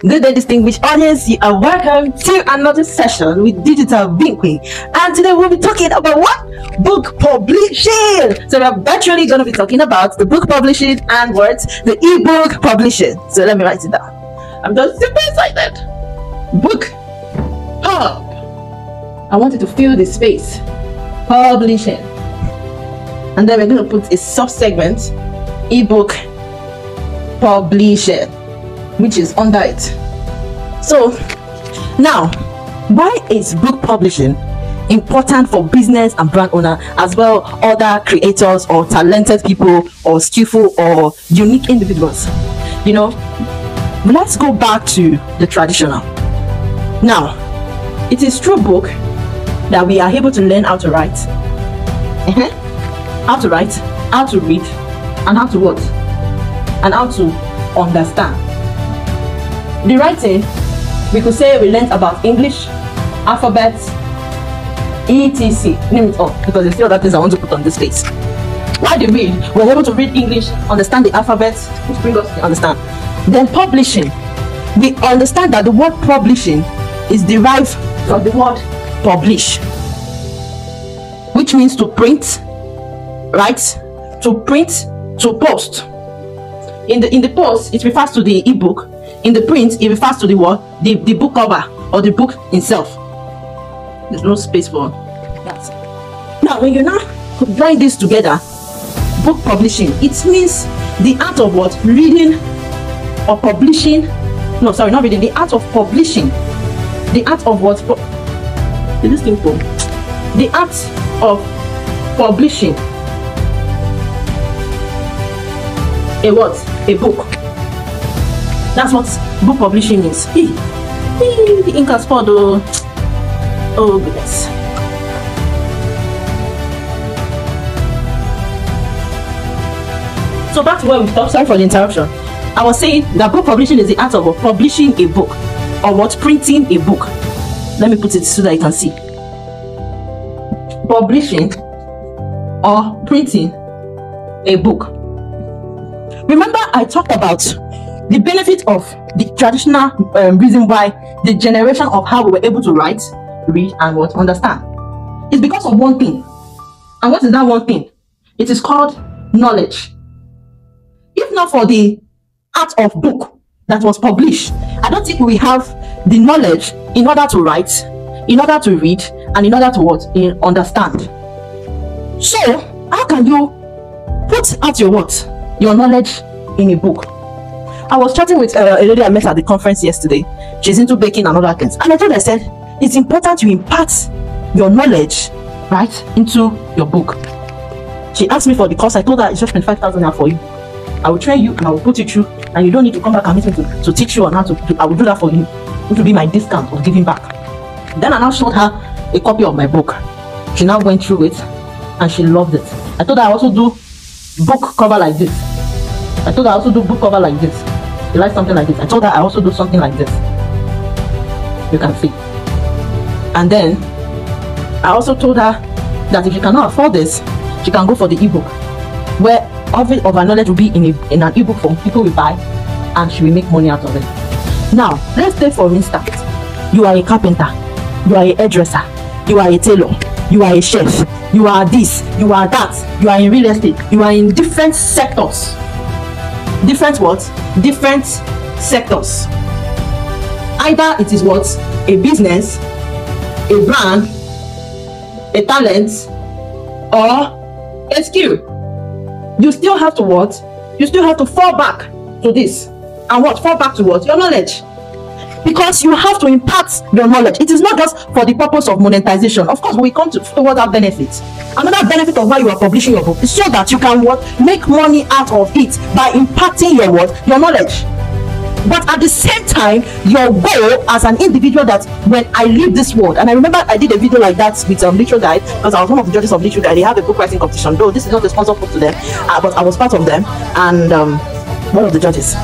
Good day, distinguished audience. You are welcome to another session with Digital Bimpe. And today we'll be talking about what? Book publishing. So we're virtually going to be talking about the book publishing and what? The ebook publishing. So let me write it down. I'm just super excited. Book pub. I wanted to fill the space. Publishing. And then we're going to put a sub segment ebook publishing which is under it. So now, why is book publishing important for business and brand owner as well other creators or talented people or skillful or unique individuals? You know, let's go back to the traditional. Now, it is through book that we are able to learn how to write. Uh-huh. How to write, how to read, and how to what? And how to understand. The writing, we could say we learned about English, alphabets, etc. Name it all, because there's still other things I want to put on this space. Why the read? We're able to read English, understand the alphabets, which brings us to understand. Then publishing. We understand that the word publishing is derived from the word publish, which means to print, right? To print, to post. In the in the post, it refers to the ebook in the print it refers to the what the, the book cover or the book itself. There's no space for that. Now when you now join this together book publishing it means the art of what? Reading or publishing. No sorry not reading the art of publishing. The art of what? Is this thing for the art of publishing. A what? A book that's what book publishing is. The ink has poured. Oh, oh goodness. So back to where we stopped. Sorry for the interruption. I was saying that book publishing is the art of publishing a book or what printing a book. Let me put it so that you can see. Publishing or printing a book. Remember, I talked about the benefit of the traditional um, reason why the generation of how we were able to write, read, and what understand is because of one thing. And what is that one thing? It is called knowledge. If not for the art of book that was published, I don't think we have the knowledge in order to write, in order to read, and in order to what? In understand. So, how can you put out your what? Your knowledge in a book? I was chatting with uh, a lady I met at the conference yesterday. She's into baking and other things. And I told her, I said, it's important to impart your knowledge, right, into your book. She asked me for the course. I told her it's just 25,000 for you. I will train you and I will put you through. And you don't need to come back and meet me to, to teach you on how to do. I will do that for you. It will be my discount of giving back. Then I now showed her a copy of my book. She now went through it and she loved it. I told her I also do book cover like this. I told her I also do book cover like this. You like something like this. I told her I also do something like this. You can see. And then I also told her that if she cannot afford this, she can go for the ebook, where it of her knowledge will be in a, in an ebook form. People will buy, and she will make money out of it. Now, let's say for instance, you are a carpenter, you are a hairdresser, you are a tailor, you are a chef, you are this, you are that, you are in real estate, you are in different sectors different what? Different sectors. Either it is what? A business a brand a talent or a skill. You still have to what? You still have to fall back to this. And what? Fall back to what? Your knowledge because you have to impart your knowledge. It is not just for the purpose of monetization. Of course, we come to toward that benefit. Another benefit of why you are publishing your book is so that you can what make money out of it by imparting your what your knowledge. But at the same time, your goal as an individual that when I leave this world, and I remember I did a video like that with um, Literature Guide because I was one of the judges of Literature. They have a book writing competition, though this is not a sponsor book to them, uh, but I was part of them and um, one of the judges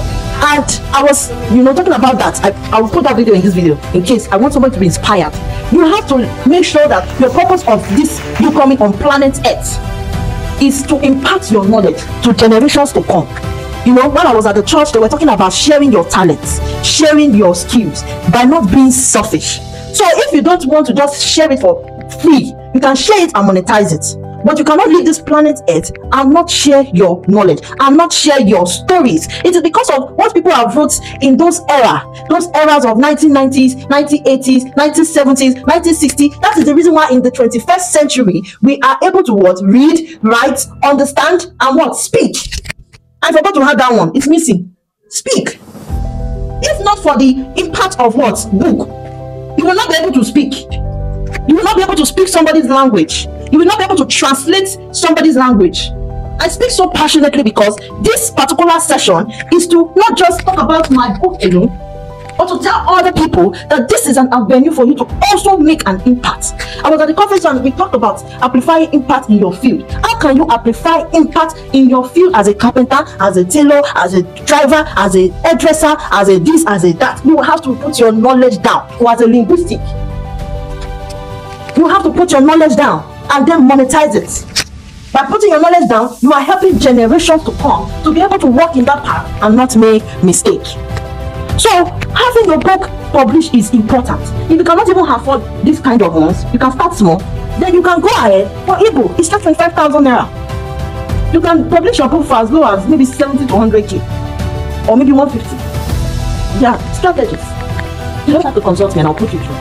and I was, you know, talking about that. I, I will put that video in this video in case I want someone to be inspired. You have to make sure that your purpose of this you coming on planet Earth is to impart your knowledge to generations to come. you know, when I was at the church, they were talking about sharing your talents, sharing your skills by not being selfish. So if you don't want to just share it for free, you can share it and monetize it. But you cannot leave this planet Earth and not share your knowledge and not share your stories. It is because of what people have wrote in those era, those eras of 1990s, 1980s, 1970s, 1960s. That is the reason why in the 21st century we are able to what read, write, understand, and what speak. I forgot to have that one. It's missing. Speak. If not for the impact of what book, you will not be able to speak. You will not be able to speak somebody's language you will not be able to translate somebody's language. I speak so passionately because this particular session is to not just talk about my book alone, but to tell other people that this is an avenue for you to also make an impact. I was at the conference and we talked about amplifying impact in your field. How can you amplify impact in your field as a carpenter, as a tailor, as a driver, as a hairdresser, as a this, as a that? You have to put your knowledge down. Or as a linguistic, you have to put your knowledge down and then monetize it. By putting your knowledge down, you are helping generations to come to be able to walk in that path and not make mistakes. So having your book published is important. If you cannot even afford this kind of ones, you can start small. Then you can go ahead for ebook. It's just 25,000 naira. You can publish your book for as low as maybe 70 to 100k or maybe 150. Yeah, strategies. You don't have to consult me and I'll put you through.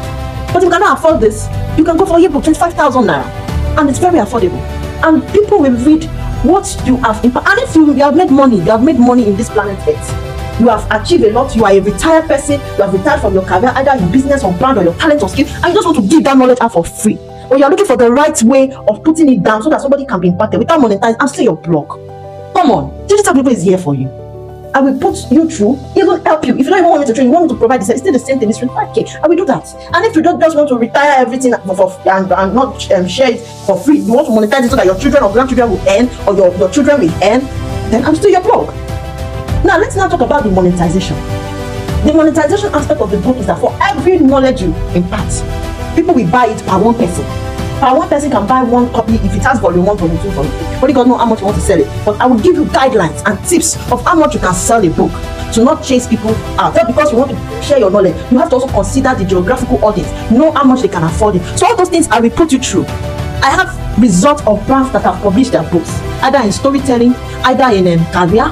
But if you cannot afford this, you can go for ebook 25,000 naira and it's very affordable. And people will read what you have impact. And if you, you have made money, you have made money in this planet Earth. You have achieved a lot. You are a retired person. You have retired from your career, either your business or brand or your talent or skill, and you just want to give that knowledge out for free. Or you are looking for the right way of putting it down so that somebody can be impacted without monetizing and still your blog. Come on, digital people is here for you. I will put you through, even help you. If you don't even want me to train, you want me to provide this, it's still the same thing, it's 25k. I will do that. And if you don't just want to retire everything for, for, and, and not um, share it for free, you want to monetize it so that your children or grandchildren will earn, or your, your children will earn, then I'm still your blog. Now, let's now talk about the monetization. The monetization aspect of the book is that for every knowledge you impart, people will buy it by one person and one person can buy one copy if it has volume one, volume two, volume three. Only God know how much you want to sell it. But I will give you guidelines and tips of how much you can sell a book to not chase people out. Just because you want to share your knowledge, you have to also consider the geographical audience, know how much they can afford it. So all those things I will put you through. I have results of brands that have published their books, either in storytelling, either in um, career,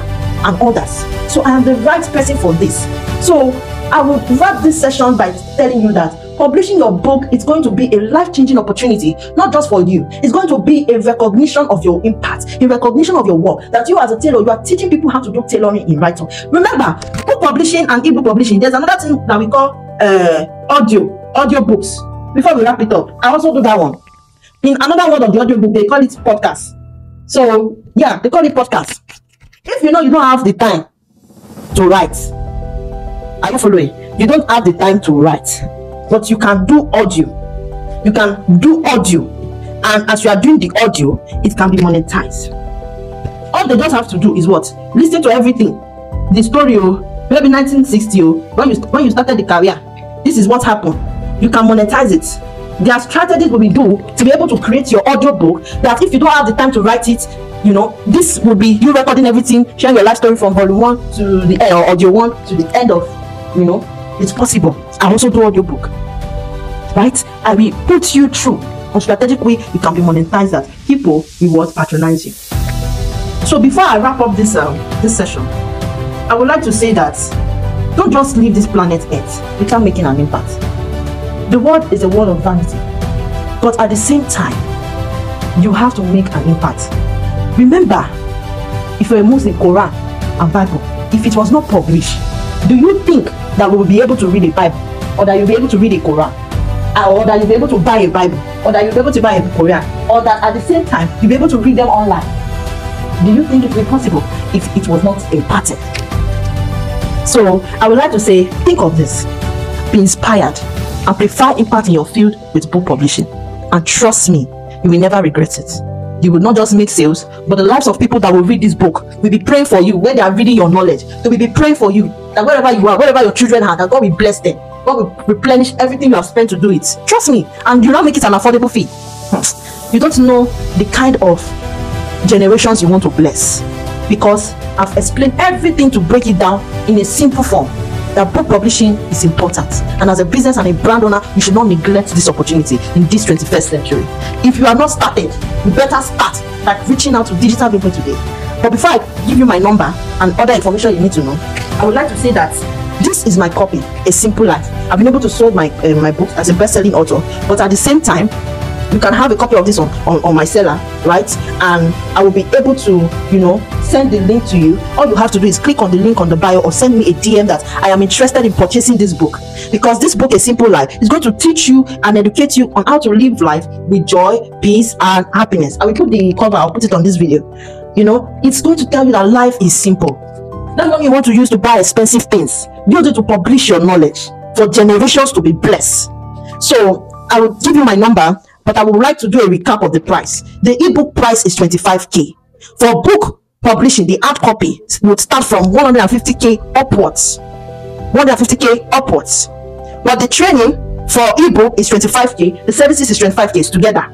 and others. So I am the right person for this. So I would wrap this session by telling you that publishing your book is going to be a life-changing opportunity, not just for you. It's going to be a recognition of your impact, a recognition of your work. That you as a tailor, you are teaching people how to do tailoring in writing. Remember, book publishing and ebook publishing. There's another thing that we call uh, audio, audio books. Before we wrap it up, I also do that one. In another word of the audio book, they call it podcast. So yeah, they call it podcast. If you know you don't have the time to write, are you following? You don't have the time to write but you can do audio. You can do audio. And as you are doing the audio it can be monetized. All they just have to do is what? Listen to everything. The story oh maybe 1960 oh when you when you started the career this is what happened. You can monetize it. There are strategies we do to be able to create your audio book that if you don't have the time to write it you know this will be you recording everything sharing your life story from volume one to the end or audio one to the end of you know it's possible. I also do audiobook. Right? I will put you through on strategic way you can be monetized that people patronize you. So before I wrap up this um, this session, I would like to say that don't just leave this planet Earth without making an impact. The world is a world of vanity, but at the same time, you have to make an impact. Remember, if you're a Muslim, Quran and Bible, if it was not published, do you think that we will be able to read a Bible or that you'll be able to read a Quran Uh, or that you'll be able to buy a Bible or that you'll be able to buy a Quran or that at the same time you'll be able to read them online. Do you think it will be possible if it was not imparted? So I would like to say, think of this, be inspired, prefer impact in your field with book publishing. And trust me, you will never regret it. You will not just make sales, but the lives of people that will read this book will be praying for you when they are reading your knowledge. They will be praying for you that wherever you are, wherever your children are, that God will bless them. God replenish everything you have spent to do it. Trust me, and you not make it an affordable fee. Hmm. You don't know the kind of generations you want to bless. because I've explained everything to break it down in a simple form. That book publishing is important, and as a business and a brand owner, you should not neglect this opportunity in this 21st century. If you are not started, you better start like reaching out to Digital Bimpe today. But before I give you my number and other information you need to know, I would like to say that is my copy, A Simple Life. I've been able to sell my uh, my book as a best-selling author, but at the same time, you can have a copy of this on, on, on my seller, right? And I will be able to, you know, send the link to you. All you have to do is click on the link on the bio or send me a DM that I am interested in purchasing this book. Because this book, A Simple Life, is going to teach you and educate you on how to live life with joy, peace, and happiness. I will put the cover, I'll put it on this video. You know, it's going to tell you that life is simple. That's what you want to use to buy expensive things. Use it to publish your knowledge for generations to be blessed. So I will give you my number but I would like to do a recap of the price. The ebook price is 25k. For book publishing, the hard copy would start from 150k upwards. 150k upwards. But the training for ebook is 25k, the services is 25k together.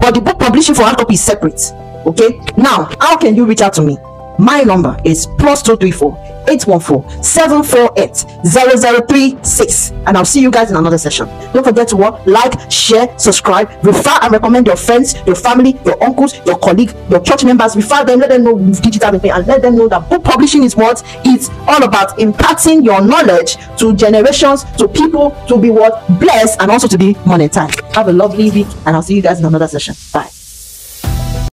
But the book publishing for hard copy is separate. Okay, now how can you reach out to me? My number is plus 234 814-748-0036 and I'll see you guys in another session. Don't forget to what? Like, share, subscribe, refer and recommend your friends, your family, your uncles, your colleagues, your church members. Refer them, let them know digital and let them know that book publishing is what it's all about imparting your knowledge to generations, to people to be what blessed and also to be monetized. Have a lovely week and I'll see you guys in another session. Bye.